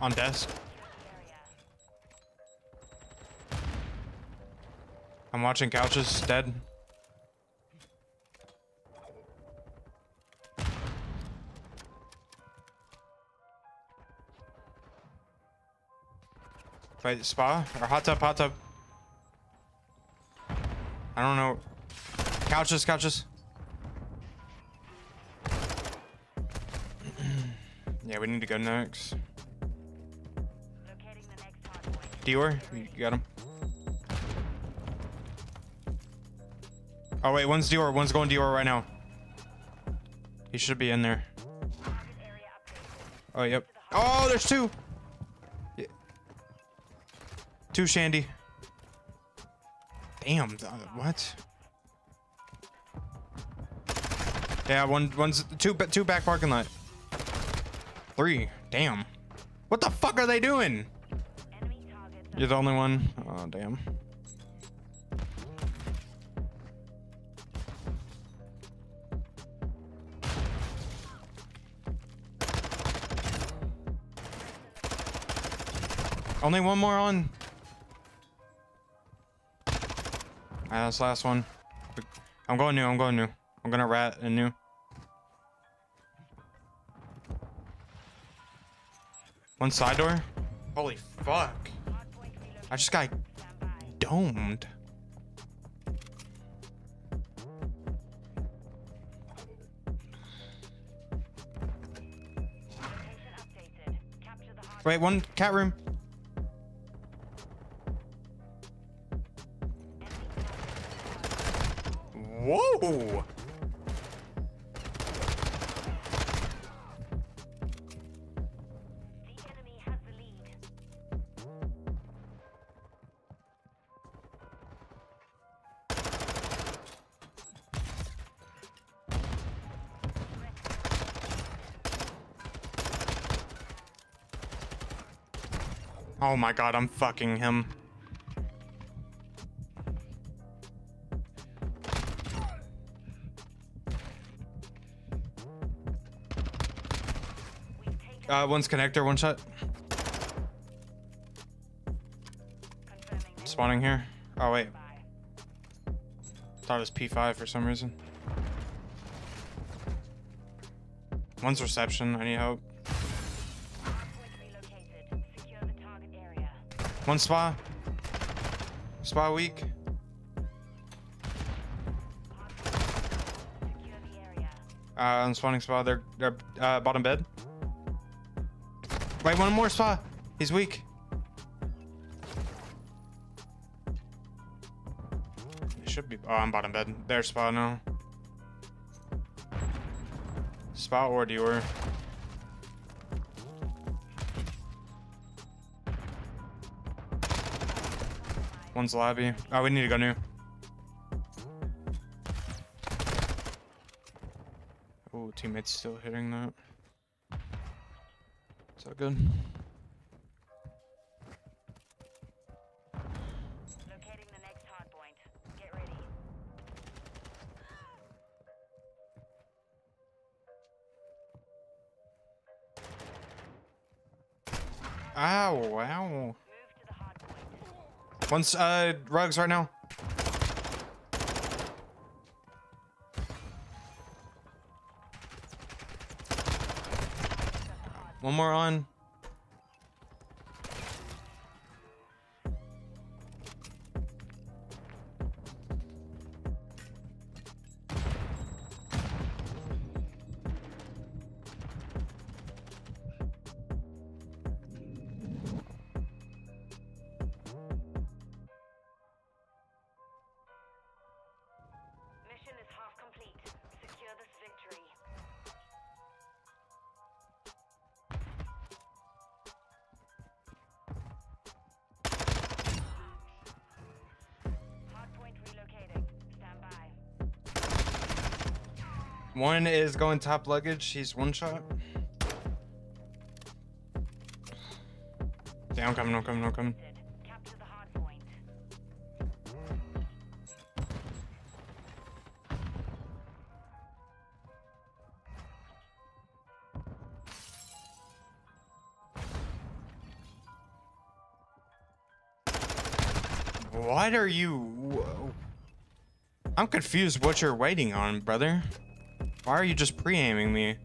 On desk. I'm watching couches dead. Wait, spa or hot tub, hot tub. I don't know. Couches, couches. yeah, we need to go next. Dior, you got him. Oh wait, one's Dior, one's going Dior right now. He should be in there. Oh yep. Oh, there's two. Yeah. Two Shandy. Damn. uh, what? Yeah, one, one's two, two back parking lot. Three. Damn. What the fuck are they doing? You're the only one. Oh damn. Only one more on. Ah, that's last one. I'm going new. I'm going new. I'm gonna rat and new. One side door. Holy fuck. I just got domed. Wait, one cat room. Oh my god, I'm fucking him. Uh, one's connector, one shot. Spawning here. Oh wait, thought it was P5 for some reason. One's reception, I need help. One spa. Spa weak. Uh, I'm spawning spa. They're, they're uh, bottom bed. Wait, one more spa. He's weak. He should be. Oh, I'm bottom bed. There's spa now. Spa or Dior. One's lobby. Oh, we need to go new. Oh, teammates still hitting that. It's all good. Locating the next hardpoint. Get ready. Ow, wow. Move to the hardpoint. One's uh rugs right now. One more on. One is going top luggage. He's one shot. Yeah, I'm coming, I'm coming, I'm coming. What are you? I'm confused what you're waiting on, brother. Why are you just pre-aiming me?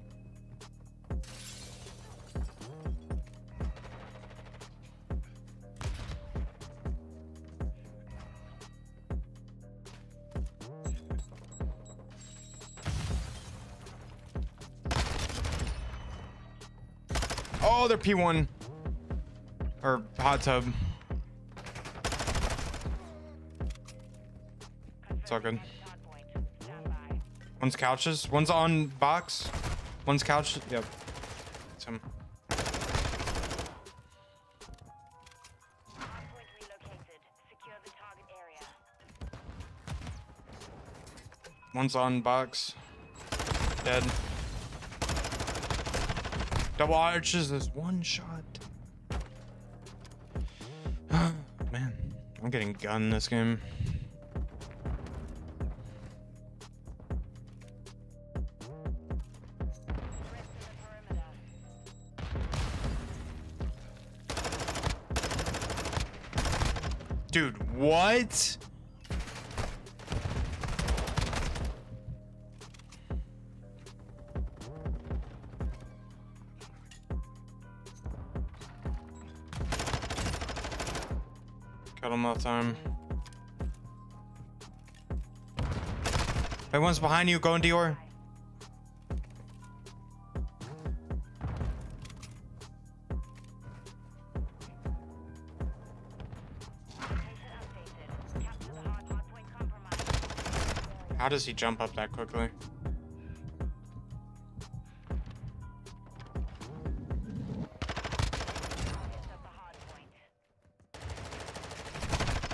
Oh, they're P1. Or hot tub. It's all good. One's couches. One's on box. One's couch. Yep. It's him. One's on box. Dead. Double arches. There's one shot. Man, I'm getting gun this game. Dude, what? Got him that time. Everyone's behind you. Going Dior. How does he jump up that quickly?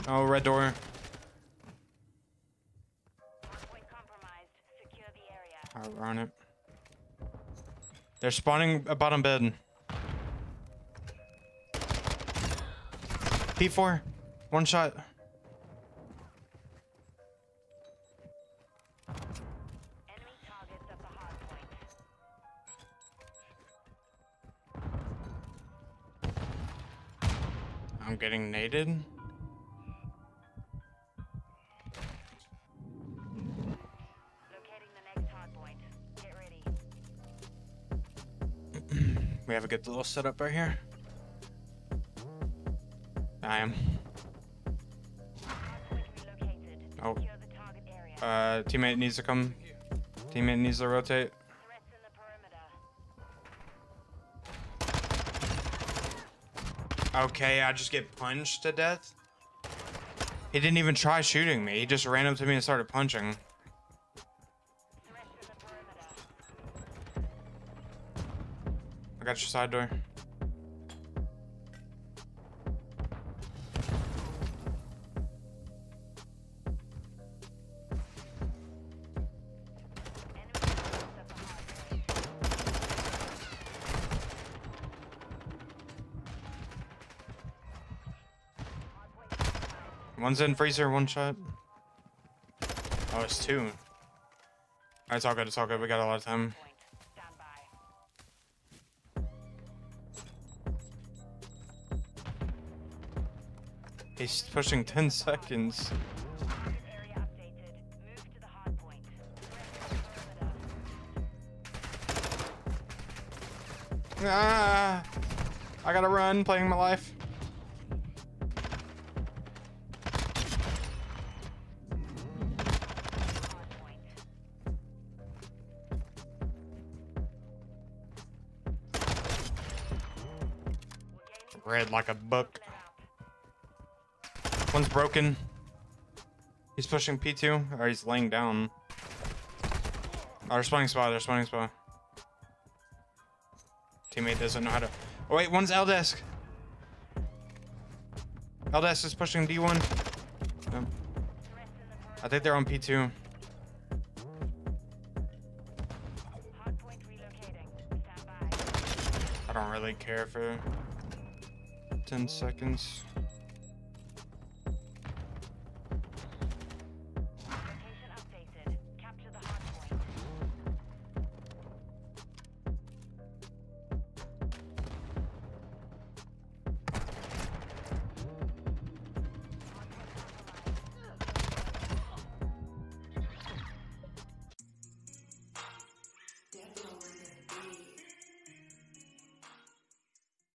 Oh, red door. Alright, we're on it. They're spawning a bottom bed. P4. One shot. I'm getting naded. Locating the next hard point. Get ready. We have a good little setup right here. I am. Hard point relocated. Oh. Secure the target area. Uh, teammate needs to come. Teammate needs to rotate. Okay, I just get punched to death. He didn't even try shooting me. He just ran up to me and started punching. I got your side door. One's in freezer, one shot. Oh, it's two. Alright, it's all good, it's all good. We got a lot of time. He's pushing 10 seconds. Ah! I gotta run, playing my life. Read like a buck. One's broken. He's pushing P2, or he's laying down. Oh, they're spawning spot, they're spawning spot. Teammate doesn't know how to... Oh wait, one's L desk. L desk is pushing D1. I think they're on P2. I don't really care for 10 seconds.